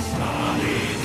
Pakistani.